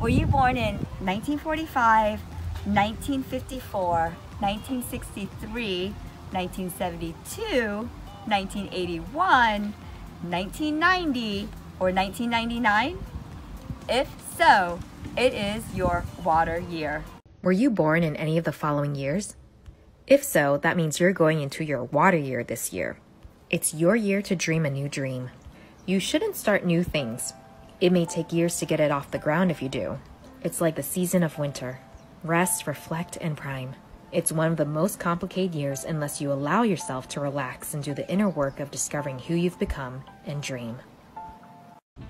Were you born in 1945, 1954, 1963, 1972, 1981, 1990, or 1999? If so, it is your water year. Were you born in any of the following years? If so, that means you're going into your water year this year. It's your year to dream a new dream. You shouldn't start new things. It may take years to get it off the ground if you do. It's like the season of winter. Rest, reflect, and prime. It's one of the most complicated years unless you allow yourself to relax and do the inner work of discovering who you've become and dream.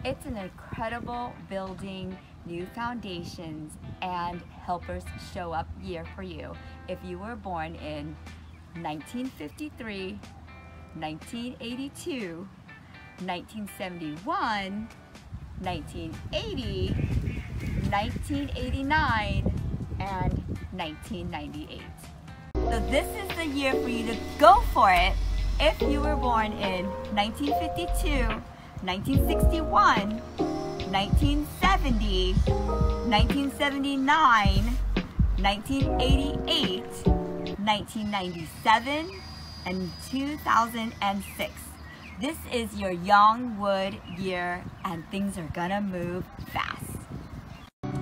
It's an incredible building new foundations and helpers show up year for you. If you were born in 1953, 1982, 1971, 1980, 1989, and 1998. So this is the year for you to go for it if you were born in 1952, 1961, 1970, 1979, 1988, 1997, and 2006. This is your yang wood year and things are gonna move fast.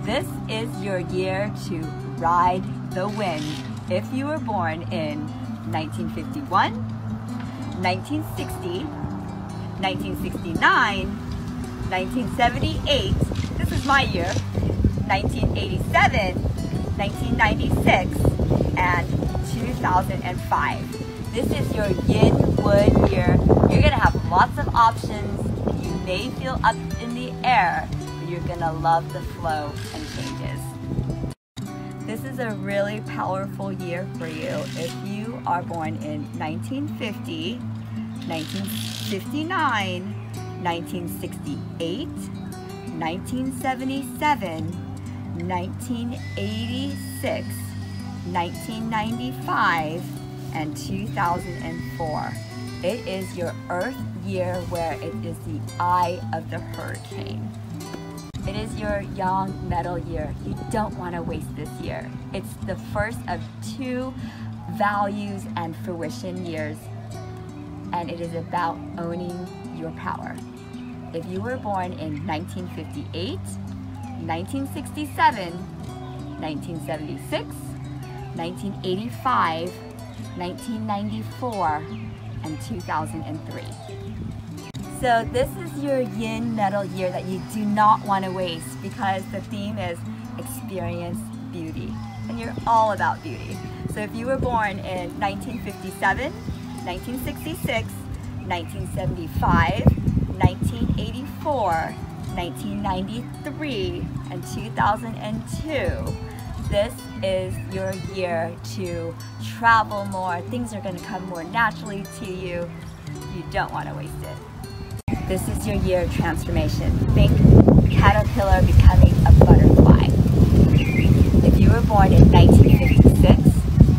This is your year to ride the wind if you were born in 1951, 1960, 1969, 1978, this is my year, 1987, 1996, and 2005. This is your yin wood year. You're gonna have lots of options. You may feel up in the air, but you're gonna love the flow and changes. This is a really powerful year for you if you are born in 1950, 1959, 1968, 1977, 1986, 1995, and 2004. It is your Earth year where it is the eye of the hurricane. It is your yang metal year. You don't want to waste this year. It's the first of two values and fruition years, and it is about owning your power. If you were born in 1958, 1967, 1976, 1985, 1994, and 2003. So this is your yin metal year that you do not want to waste because the theme is experience beauty and you're all about beauty. So if you were born in 1957, 1966, 1975, 1984, 1993, and 2002, this is your year to travel more. Things are going to come more naturally to you. You don't want to waste it. This is your year of transformation. Think caterpillar becoming a butterfly. If you were born in 1956,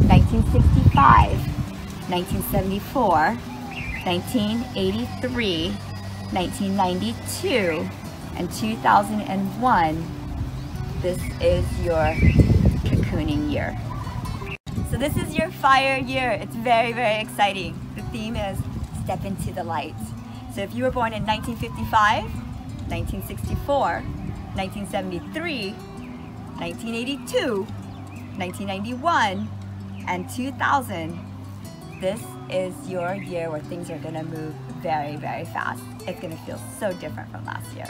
1965, 1974, 1983, 1992, and 2001, this is your cocooning year. So this is your fire year. It's very, very exciting. The theme is step into the light. So if you were born in 1955, 1964, 1973, 1982, 1991, and 2000, this is your year where things are gonna move very, very fast. It's gonna feel so different from last year.